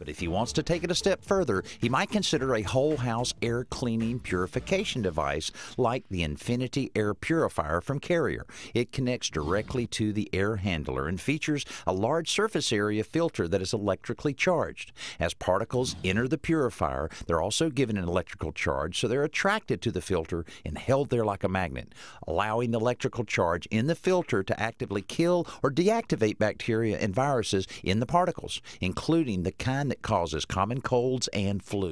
But if he wants to take it a step further, he might consider a whole house air cleaning purification device like the Infinity Air Purifier from Carrier. It connects directly to the air handler and features a large surface area filter that is electrically charged. As particles enter the purifier, they're also given an electrical charge, so they're attracted to the filter and held there like a magnet, allowing the electrical charge in the filter to actively kill or deactivate bacteria and viruses in the particles, including the kind that causes common colds and flu.